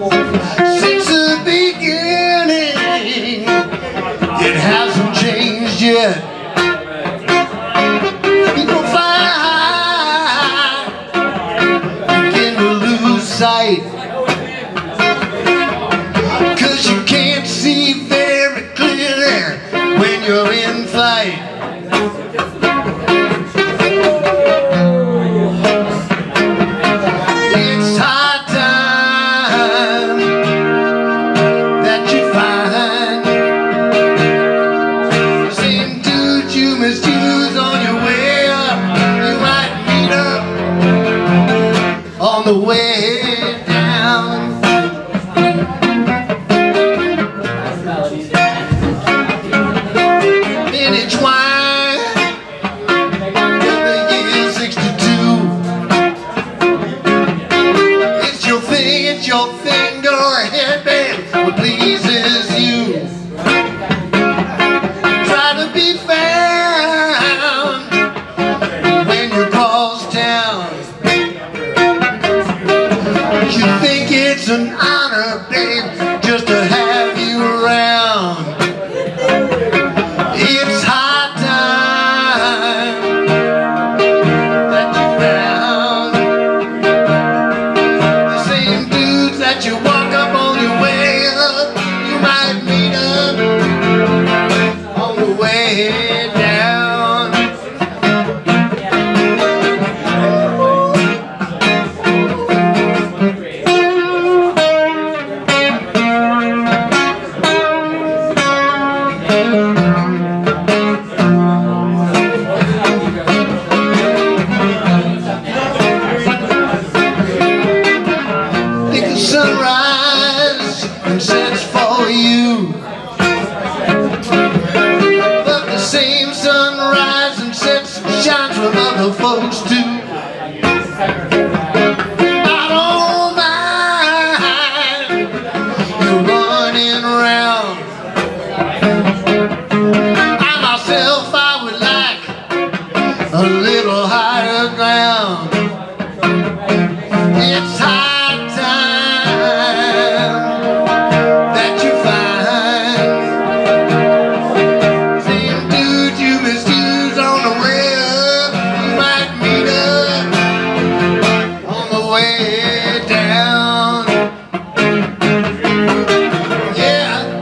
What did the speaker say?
Since the beginning, it hasn't changed yet. You can fly begin to lose sight. Cause you can't see very clearly when you're in flight. on the way. an honor, babe. sunrise and sets for you. But the same sunrise and sets shines for other folks too. way down. Yeah.